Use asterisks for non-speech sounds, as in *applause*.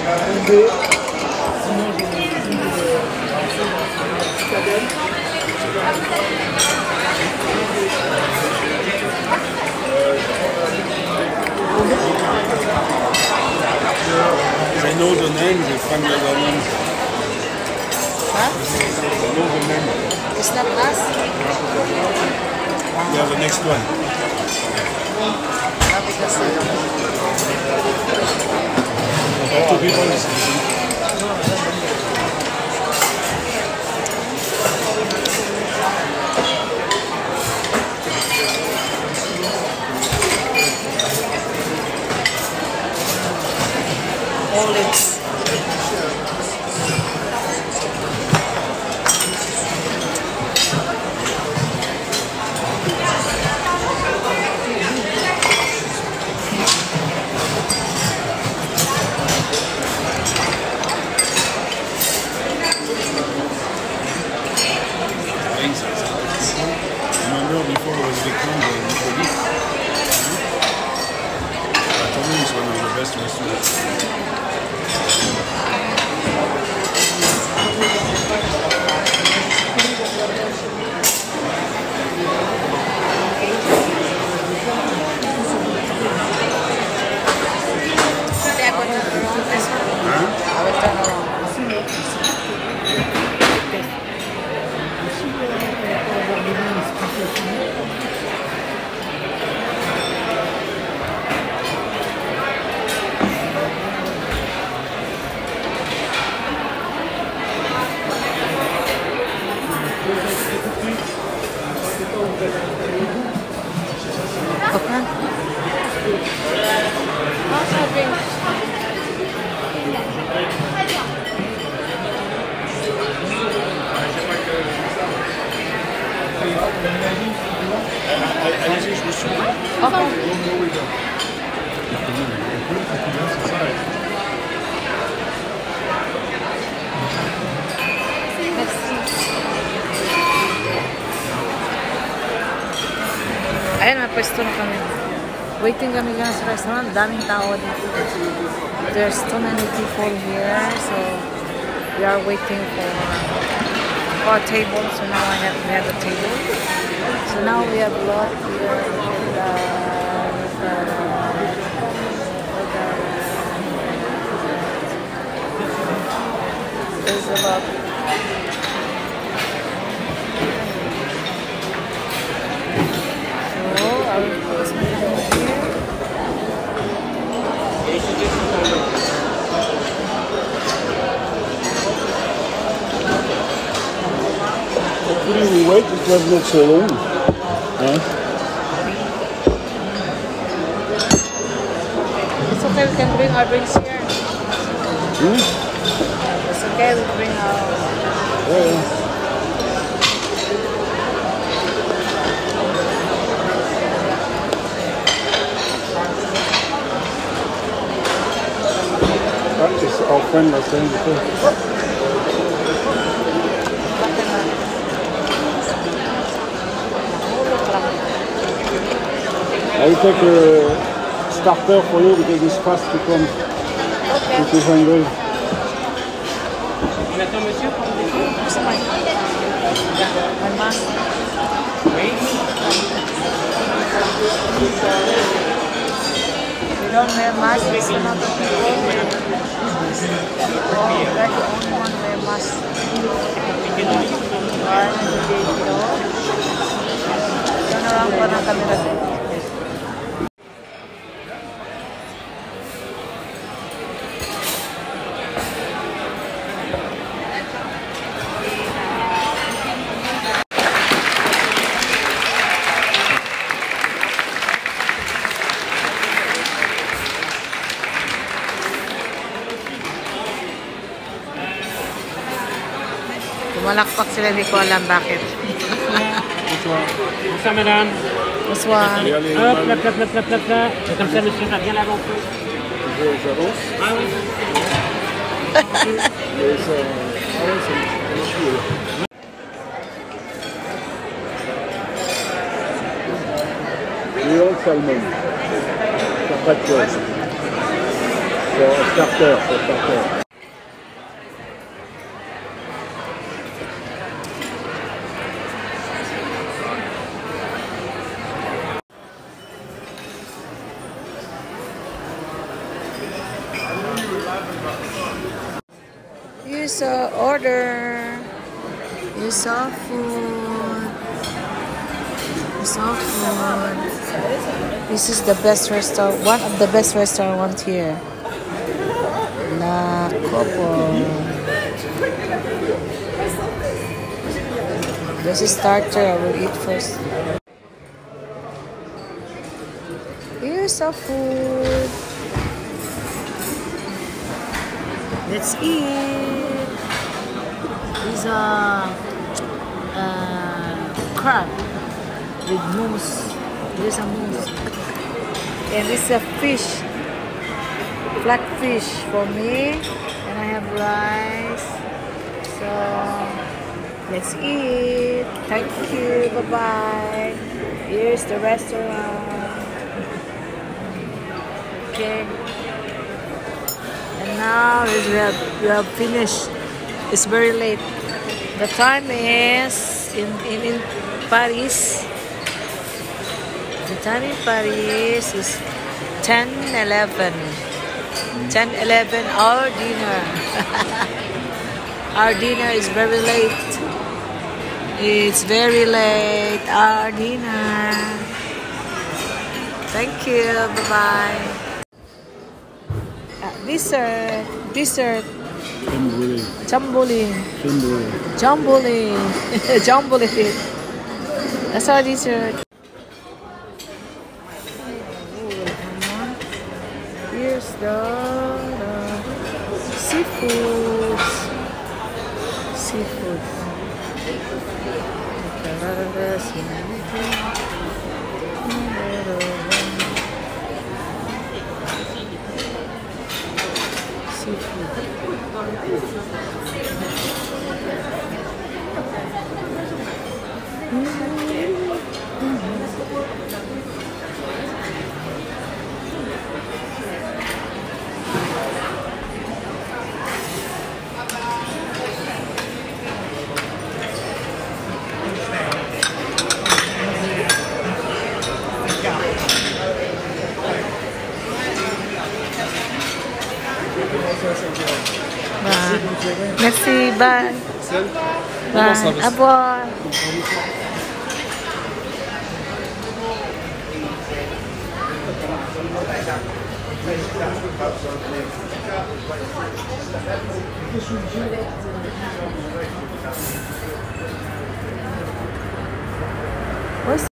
They know the name, the other names. Huh? They know the name. It's not us? Yeah, the next one. No, because they don't. Two. Olives. Thanks. Allez-y, je vous suis. Pwesto na kami. Waiting kami dyan restaurant. Daming tao dito. There's too many people here. So, we are waiting for for a table. So now I have, we have a table. So now we have a lot here. The, the, the, there's a lot. So I will put this here. Hopefully wait, it so long. Huh? It's okay, we can bring our drinks here. Hmm? It's okay, we can bring our... Yeah, yeah. That is our friend was saying before. I will take a starter for you because it's fast to come. If you're hungry. Gusto mo? My mask. We don't wear masks, there's another people. Oh, we're the only one wear mask. Alright, nandito. Turn around pa ng camera din. Pumalakpak sila, hindi ko alam bakit. Ça, madame This one. Hop, là, là, là, là, là, là. C'est comme ça, monsieur, vient là, donc. J'avance. Ah oui. *laughs* Mais ça, ah ouais, c'est. Léon Salmon. Pas de choix. C'est un starter, c'est un starter. Order. You saw food. You saw food. This is the best restaurant, one of the best restaurants here. La Coupole. This is starter. I will eat first. Here's some food. Let's eat. These are uh, crab with mousse. There's a mousse. And this is a fish. Black fish for me. And I have rice. So let's eat. Thank you. Bye bye. Here's the restaurant. Okay. And now we have, we have finished. It's very late. The time is in, in, in Paris. The time in Paris is 10 11. 10 11 our dinner. *laughs* our dinner is very late. It's very late. Our dinner. Thank you. Bye bye. Uh, dessert. Dessert. Kimberly. Jamboling. Kimberly. Jamboling. Jamboling. *laughs* That's our dessert. Here's the, the seafood. Seafood. Seafood. Thank you. Bye. Bye. Au revoir. Where's